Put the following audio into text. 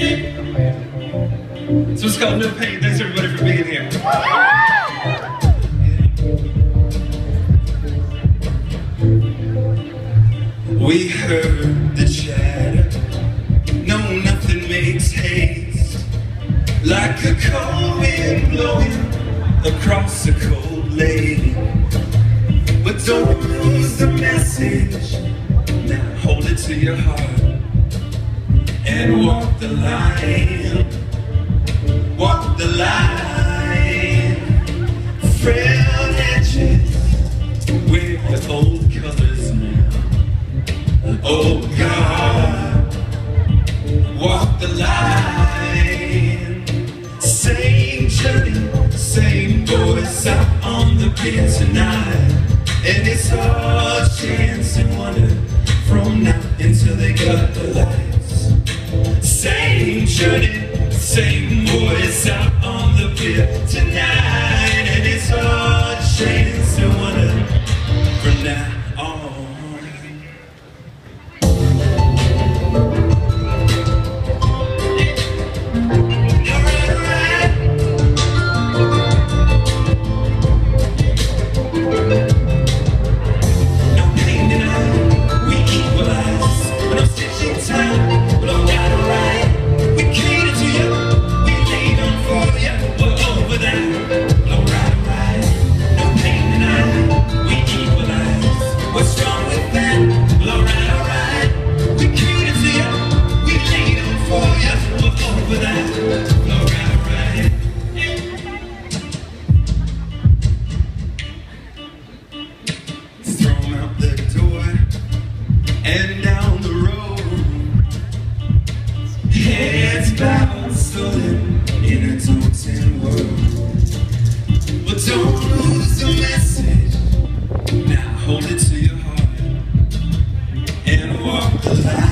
So it's called No Pain. Thanks everybody for being here. We heard the chatter. No, nothing makes haste. Like a cold wind blowing across a cold lake. But don't lose the message. Now hold it to your heart and walk the line. Walk the line. Frail edges wear the old colors now. Oh God, walk the line. Same journey, same boys out on the pier tonight. And it's all chance and wonder from now until they got. Same